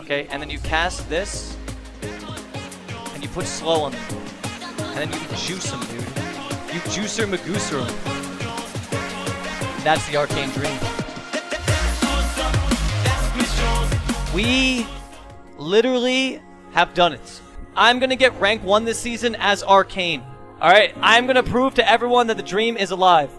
Okay, and then you cast this, and you put slow on them. And then you juice them, dude. You juicer magooser them. That's the arcane dream. We literally have done it. I'm gonna get rank 1 this season as Arcane. Alright, I'm gonna prove to everyone that the dream is alive.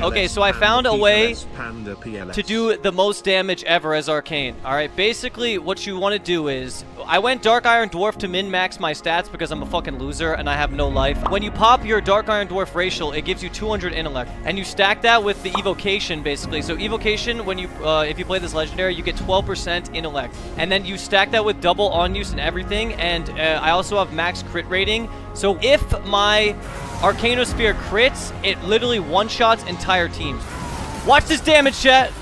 Okay, so I found a way to do the most damage ever as Arcane. Alright, basically what you want to do is... I went Dark Iron Dwarf to min-max my stats because I'm a fucking loser and I have no life. When you pop your Dark Iron Dwarf racial, it gives you 200 intellect. And you stack that with the evocation, basically. So evocation, when you uh, if you play this legendary, you get 12% intellect. And then you stack that with double on use and everything. And uh, I also have max crit rating. So if my Arcanosphere crits, it literally one-shots entire teams. Watch this damage, chat.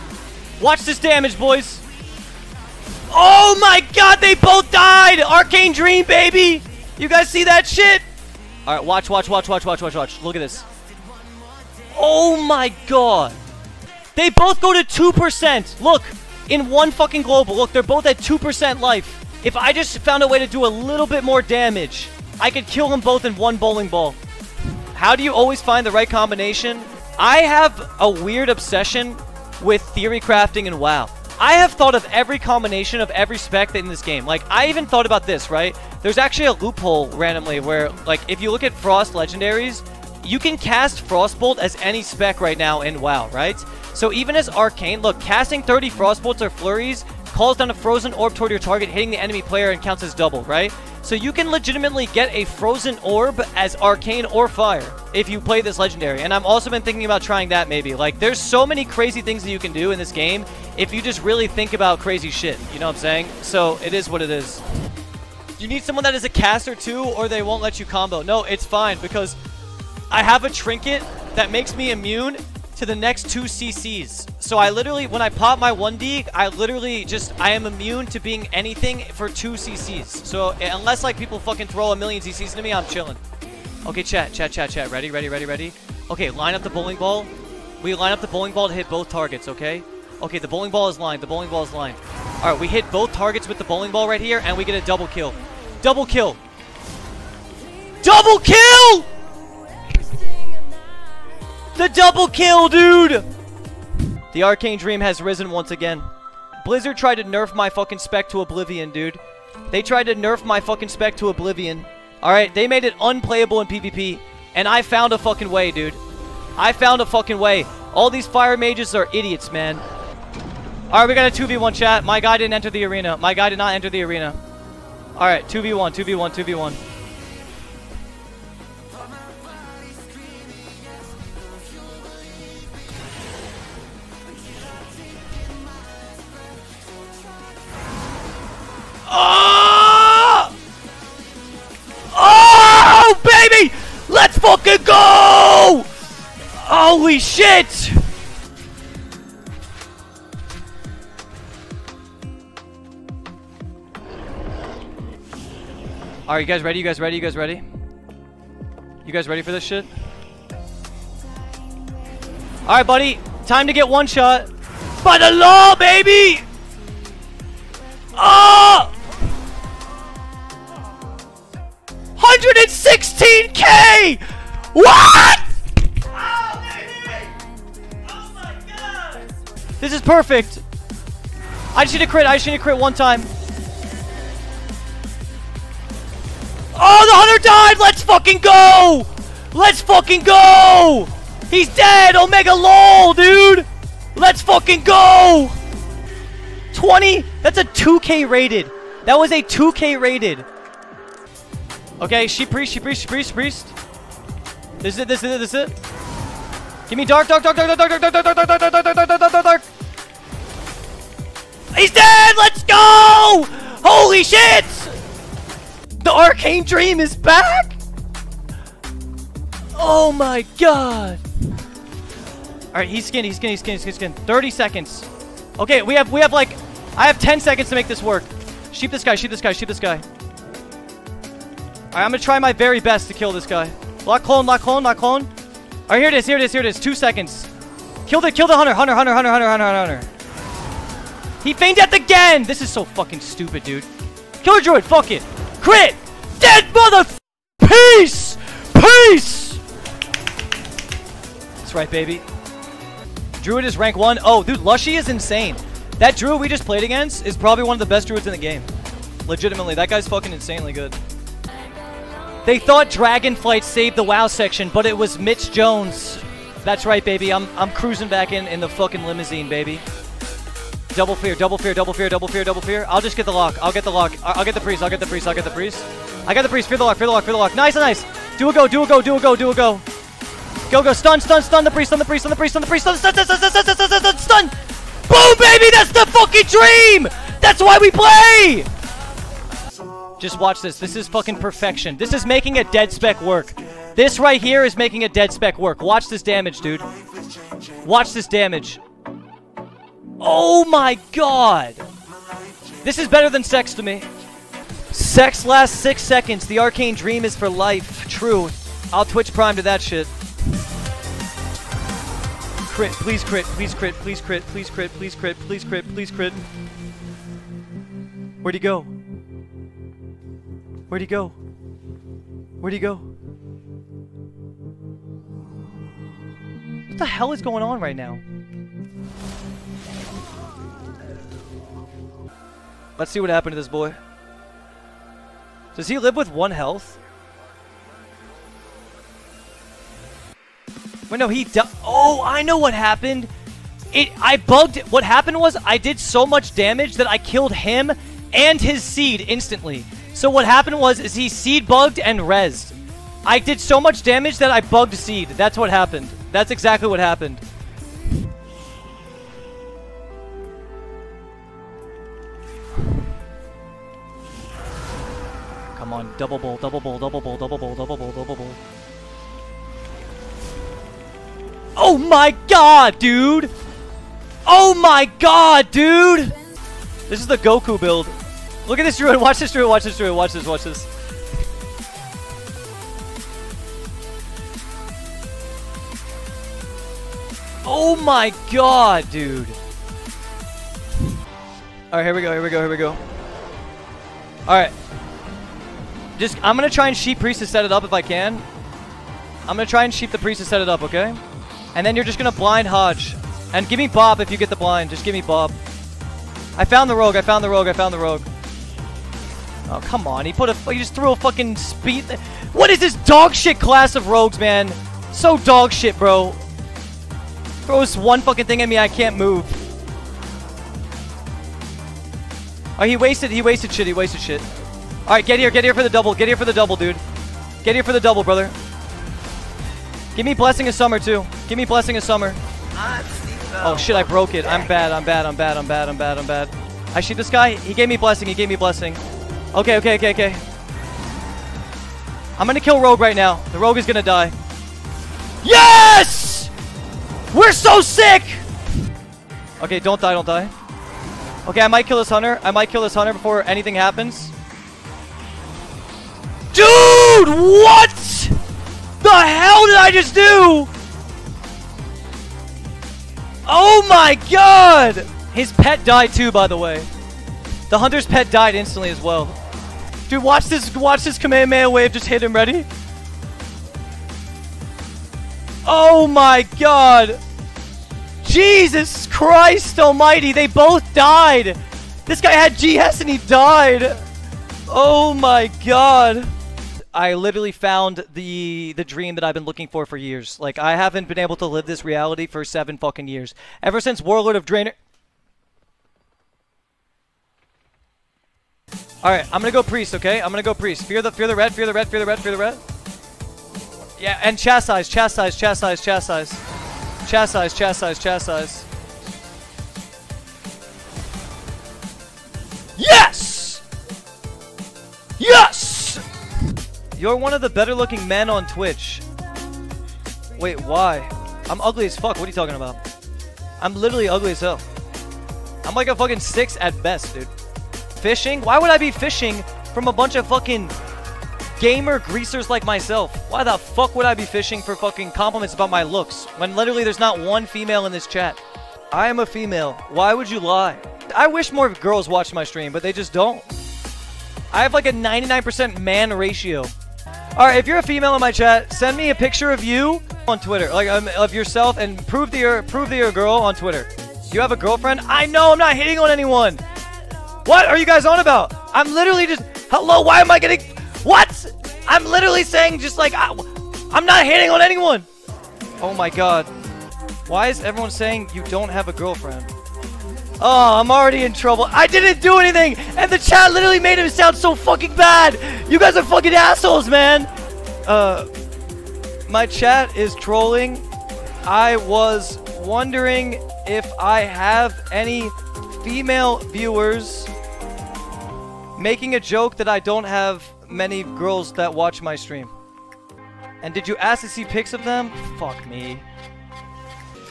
Watch this damage, boys. Oh my god, they both died! Arcane Dream, baby! You guys see that shit? Alright, watch, watch, watch, watch, watch, watch, watch. Look at this. Oh my god. They both go to 2%. Look, in one fucking global. Look, they're both at 2% life. If I just found a way to do a little bit more damage, I could kill them both in one bowling ball. How do you always find the right combination? I have a weird obsession with theory crafting and WoW. I have thought of every combination of every spec in this game. Like, I even thought about this, right? There's actually a loophole randomly where, like, if you look at Frost legendaries, you can cast Frostbolt as any spec right now in WoW, right? So even as Arcane, look, casting 30 Frostbolts or Flurries calls down a frozen orb toward your target, hitting the enemy player and counts as double, right? So you can legitimately get a frozen orb as arcane or fire if you play this legendary. And I've also been thinking about trying that maybe. Like, there's so many crazy things that you can do in this game if you just really think about crazy shit. You know what I'm saying? So it is what it is. You need someone that is a caster too, or they won't let you combo. No, it's fine because I have a trinket that makes me immune to the next two CCs. So I literally, when I pop my 1D, I literally just, I am immune to being anything for two CCs. So eh, unless like people fucking throw a million CCs into me, I'm chilling. Okay, chat, chat, chat, chat. Ready, ready, ready, ready? Okay, line up the bowling ball. We line up the bowling ball to hit both targets, okay? Okay, the bowling ball is lined. The bowling ball is lined. All right, we hit both targets with the bowling ball right here, and we get a double kill. Double kill. Double kill! The double kill, dude! The Arcane Dream has risen once again. Blizzard tried to nerf my fucking spec to Oblivion, dude. They tried to nerf my fucking spec to Oblivion. Alright, they made it unplayable in PvP. And I found a fucking way, dude. I found a fucking way. All these fire mages are idiots, man. Alright, we got a 2v1 chat. My guy didn't enter the arena. My guy did not enter the arena. Alright, 2v1, 2v1, 2v1. Holy shit! Are you guys ready? You guys ready? You guys ready? You guys ready for this shit? Alright, buddy. Time to get one shot. By the law, baby! Ah! Oh! 116k! What? This is perfect. I just need to crit. I just need to crit one time. Oh, the hunter died! Let's fucking go! Let's fucking go! He's dead! Omega lol, dude! Let's fucking go! 20? That's a 2k rated. That was a 2k rated. Okay, she priest, she priest, she priest, priest. This is it, this is it, this is it. Give me dark, dark, dark, dark, dark, dark, dark, dark, dark, dark, dark, dark, dark, dark, dark, dark, dark. Arcane dream is back! Oh my god! Alright, he's skin, he's skin, he's skin, he's skin, 30 seconds. Okay, we have we have like I have 10 seconds to make this work. Sheep this guy, sheep this guy, sheep this guy. Alright, I'm gonna try my very best to kill this guy. Lock clone, lock clone, lock clone. Alright, here it is, here it is, here it is. Two seconds. Kill the kill the hunter, hunter, hunter, hunter, hunter, hunter, hunter. He feigned death again! This is so fucking stupid, dude. Killer Druid, fuck it. Crit! Mother... Peace! Peace! That's right, baby. Druid is rank 1. Oh, dude, Lushy is insane. That Druid we just played against is probably one of the best Druids in the game. Legitimately, that guy's fucking insanely good. They thought Dragonflight saved the WoW section, but it was Mitch Jones. That's right, baby. I'm, I'm cruising back in, in the fucking limousine, baby. Double fear, double fear, double fear, double fear, double fear. I'll just get the lock. I'll get the lock. I'll, get the priest. I'll get the priest. I'll get the priest. I got the priest. Fear the lock. Fear the lock. Fear the lock. Nice, nice. Do a go. Do a go. Do a go. Do a go. Go, go. Stun, stun, stun the priest. Stun the priest. Stun the priest. Stun the priest. Stun, stun, stun, stun, stun, stun, stun, stun, stun. Boom, baby. That's the fucking dream. That's why we play. Just watch this. This is fucking perfection. This is making a dead spec work. This right here is making a dead spec work. Watch this damage, dude. Watch this damage. Oh my god! This is better than sex to me. Sex lasts six seconds. The arcane dream is for life. True. I'll Twitch Prime to that shit. Crit, please crit, please crit, please crit, please crit, please crit, please crit, please crit. Where'd he go? Where'd he go? Where'd he go? What the hell is going on right now? Let's see what happened to this boy. Does he live with one health? Wait, no, he Oh, I know what happened. It, I bugged. What happened was I did so much damage that I killed him and his seed instantly. So what happened was is he seed bugged and rezzed. I did so much damage that I bugged seed. That's what happened. That's exactly what happened. Come on, double bowl, double bowl, double bowl, double bowl, double bowl, double bowl. Oh my god, dude! Oh my god, dude! This is the Goku build. Look at this druid, watch this druid, watch this druid, watch this, watch this. Oh my god, dude. Alright, here we go, here we go, here we go. Alright. Just, I'm gonna try and sheep priest to set it up if I can. I'm gonna try and sheep the priest to set it up, okay? And then you're just gonna blind Hodge. And give me Bob if you get the blind. Just give me Bob. I found the rogue, I found the rogue, I found the rogue. Oh, come on. He put a, he just threw a fucking speed. What is this dog shit class of rogues, man? So dog shit, bro. Throws one fucking thing at me, I can't move. Oh, he wasted, he wasted shit, he wasted shit. Alright, get here, get here for the double, get here for the double, dude. Get here for the double, brother. Give me Blessing of Summer, too. Give me Blessing of Summer. Oh shit, I broke it. I'm bad, I'm bad, I'm bad, I'm bad, I'm bad, I'm bad. I shoot this guy. He gave me Blessing, he gave me Blessing. Okay, okay, okay, okay. I'm gonna kill Rogue right now. The Rogue is gonna die. Yes! We're so sick! Okay, don't die, don't die. Okay, I might kill this hunter. I might kill this hunter before anything happens. Dude, what? The hell did I just do? Oh my god! His pet died too, by the way. The hunter's pet died instantly as well. Dude, watch this, watch this Kamehameha wave just hit him, ready? Oh my god! Jesus Christ almighty, they both died! This guy had GS and he died! Oh my god! I literally found the the dream that I've been looking for for years. Like, I haven't been able to live this reality for seven fucking years. Ever since Warlord of Draenor... Alright, I'm gonna go priest, okay? I'm gonna go priest. Fear the fear the red, fear the red, fear the red, fear the red. Yeah, and chastise, chastise, chastise, chastise. Chastise, chastise, chastise. You're one of the better looking men on Twitch. Wait, why? I'm ugly as fuck. What are you talking about? I'm literally ugly as hell. I'm like a fucking six at best, dude. Fishing? Why would I be fishing from a bunch of fucking gamer greasers like myself? Why the fuck would I be fishing for fucking compliments about my looks when literally there's not one female in this chat? I am a female. Why would you lie? I wish more girls watched my stream, but they just don't. I have like a 99% man ratio. All right, if you're a female in my chat, send me a picture of you on Twitter, like um, of yourself, and prove that you're prove that you're a girl on Twitter. You have a girlfriend? I know I'm not hitting on anyone. What are you guys on about? I'm literally just hello. Why am I getting what? I'm literally saying just like I, I'm not hitting on anyone. Oh my god. Why is everyone saying you don't have a girlfriend? Oh, I'm already in trouble. I didn't do anything, and the chat literally made him sound so fucking bad. You guys are fucking assholes, man. Uh, my chat is trolling. I was wondering if I have any female viewers making a joke that I don't have many girls that watch my stream. And did you ask to see pics of them? Fuck me.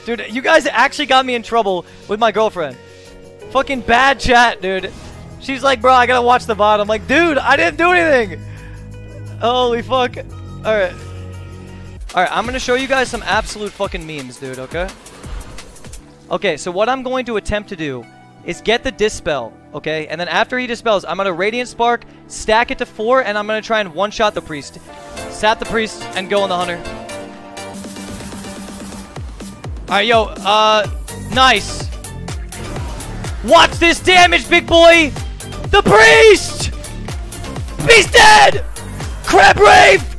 Dude, you guys actually got me in trouble with my girlfriend. Fucking bad chat, dude. She's like, bro, I gotta watch the bottom. I'm like, dude, I didn't do anything. Holy fuck. Alright. Alright, I'm gonna show you guys some absolute fucking memes, dude, okay? Okay, so what I'm going to attempt to do is get the Dispel, okay? And then after he dispels, I'm gonna Radiant Spark, stack it to four, and I'm gonna try and one-shot the Priest. Sap the Priest, and go on the Hunter. Alright, yo, uh, nice. Watch this damage, big boy! The Priest! He's dead! Crab Rave!